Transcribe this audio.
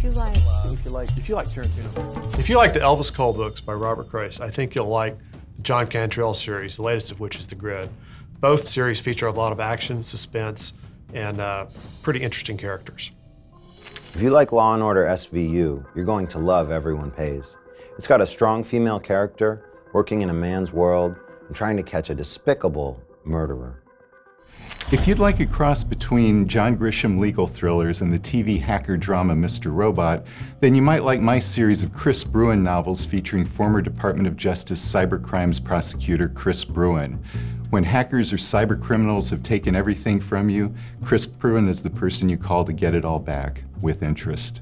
If you like. If you like, if you like Tarantino. If you like the Elvis Cole books by Robert Crais, I think you'll like the John Cantrell series, the latest of which is The Grid. Both series feature a lot of action, suspense, and uh, pretty interesting characters. If you like Law & Order SVU, you're going to love Everyone Pays. It's got a strong female character working in a man's world and trying to catch a despicable murderer. If you'd like a cross between John Grisham legal thrillers and the TV hacker drama Mr. Robot, then you might like my series of Chris Bruen novels featuring former Department of Justice cybercrimes prosecutor Chris Bruen. When hackers or cyber criminals have taken everything from you, Chris Bruen is the person you call to get it all back with interest.